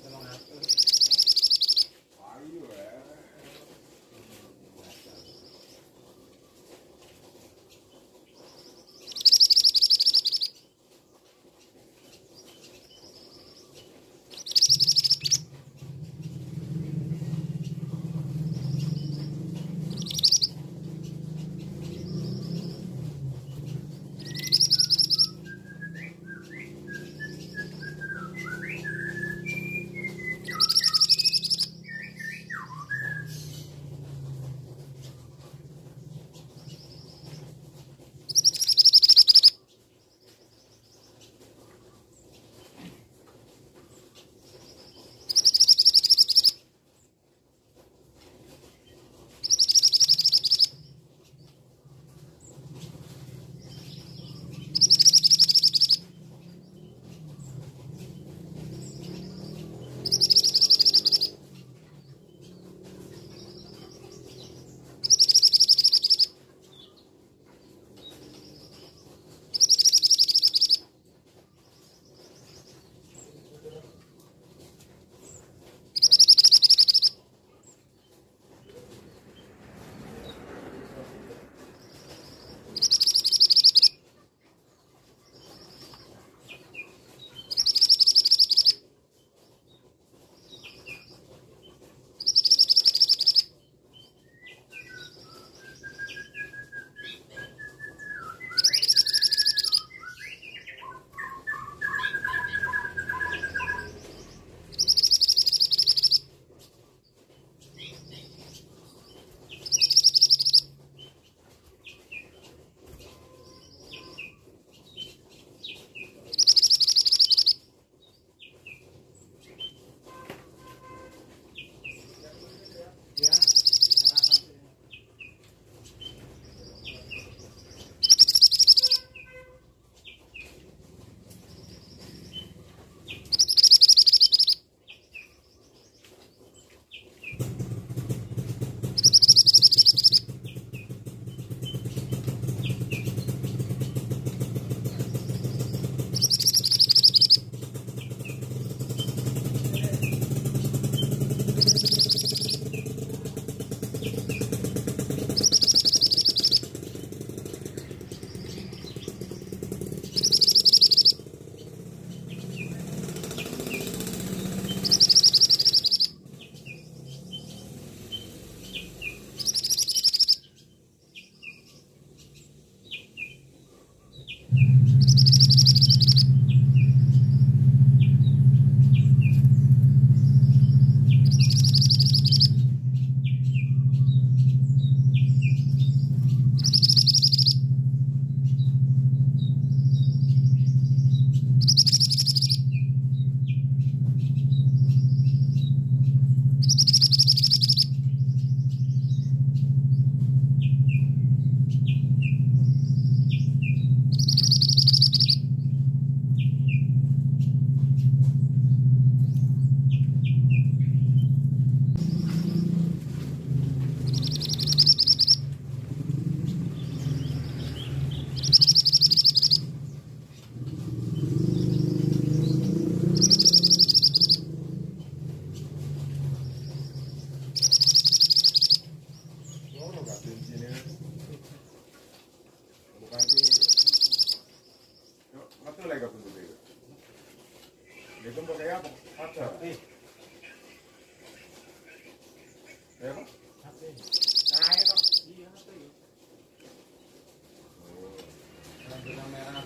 mengatur Gracias.